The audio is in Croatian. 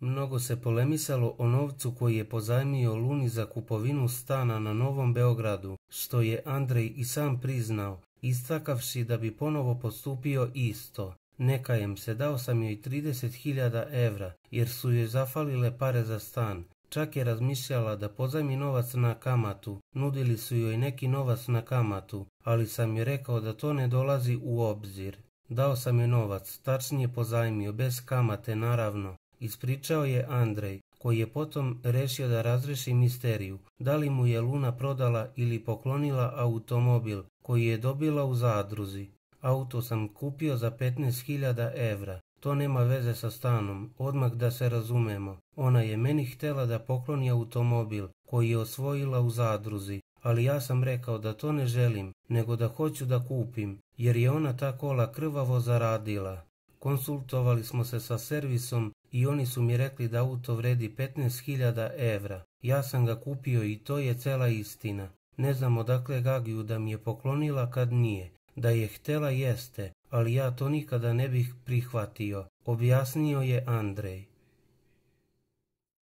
Mnogo se polemisalo o novcu koji je pozajmio Luni za kupovinu stana na Novom Beogradu, što je Andrej i sam priznao, istakavši da bi ponovo postupio isto. Nekajem se, dao sam joj 30.000 evra, jer su joj zafalile pare za stan. Čak je razmišljala da pozajmi novac na kamatu, nudili su joj neki novac na kamatu, ali sam joj rekao da to ne dolazi u obzir. Dao sam joj novac, tačnije pozajmio, bez kamate naravno. Ispričao je Andrej, koji je potom rešio da razreši misteriju, da li mu je Luna prodala ili poklonila automobil koji je dobila u zadruzi. Auto sam kupio za 15.000 evra. To nema veze sa stanom, odmah da se razumemo. Ona je meni htjela da pokloni automobil koji je osvojila u zadruzi, ali ja sam rekao da to ne želim, nego da hoću da kupim, jer je ona ta kola krvavo zaradila. Konsultovali smo se sa servisom i oni su mi rekli da auto vredi 15.000 evra. Ja sam ga kupio i to je cela istina. Ne znam odakle Gagiju da mi je poklonila kad nije. Da je htjela jeste, ali ja to nikada ne bih prihvatio, objasnio je Andrej.